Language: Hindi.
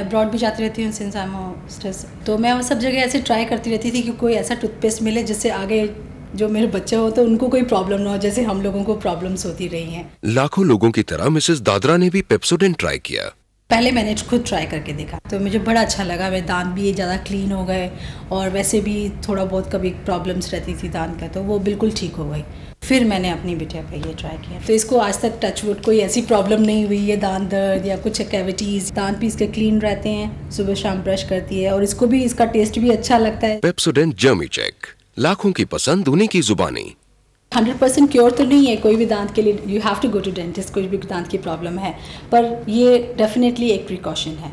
अब्रॉड भी जाती रहती हूँ सिंस आई एम स्ट्रेस तो मैं वो सब जगह ऐसे ट्राई करती रहती थी कि कोई ऐसा टूथपेस्ट मिले जिससे आगे जो मेरे बच्चे हो तो उनको कोई प्रॉब्लम ना हो जैसे हम लोगों को प्रॉब्लम्स होती रही हैं। लाखों लोगों की तरह मिसेस दादरा ने भी पेप्सोडेंट ट्राई किया। पहले मैंने खुद ट्राई करके देखा तो मुझे बड़ा अच्छा लगा मेरे दांत भी ज़्यादा क्लीन हो गए और वैसे भी थोड़ा बहुत कभी प्रॉब्लम्स रहती थी दांत का तो वो बिल्कुल ठीक हो गई। फिर मैंने अपनी बिटिया पे ये ट्राई किया। तो इसको आज तक टच वुड कोई ऐसी प्रॉब्लम नहीं हुई है दांत दर्द या कुछ कैविटीज़ दांत भी इसके क्लीन रहते हैं सुबह शाम ब्रश करती है और इसको भी इसका टेस्ट भी अच्छा लगता है। पेप्सोडेंट जर्मी चेक लाखों की पसंद उन्हीं की जुबानी। हंड्रेड परसेंट क्योर तो नहीं है कोई भी दांत के लिए। You have to go to dentist कोई भी दांत की प्रॉब्लम है। पर ये डेफिनेटली एक प्रिकॉशन है।